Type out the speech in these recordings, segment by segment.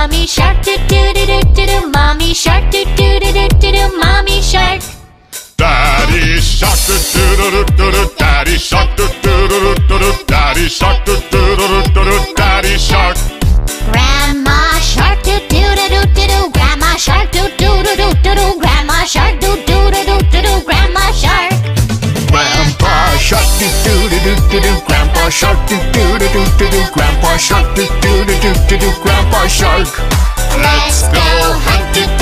Mommy shark do do do do do do mommy shark do do do do do do Daddy shark do do do do do do Daddy shark do do do do do do Daddy shark Grandma shark do do do do do do Grandma shark do do do do do do Grandma shark do do do do do do Grandma shark Grandpa shark do do do do do do Grandpa shark do do do do do do Grandpa shark do do do do do do Grandpa shark Let's go hunt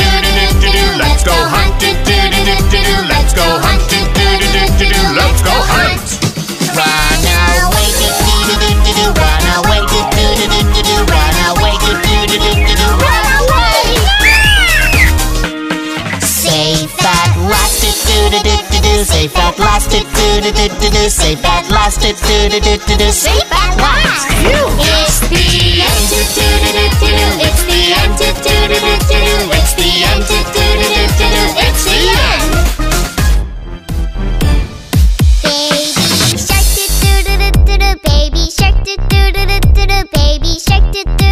do do do do. Safe at last. Do do do do do do. Safe at last. It's the end. Do do do do do do. It's the end. Do do do do do do. It's the end. Do do do do do. It's the end. Baby shark do do do do do. Baby shark do do.